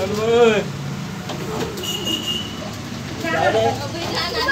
50 Dạ đi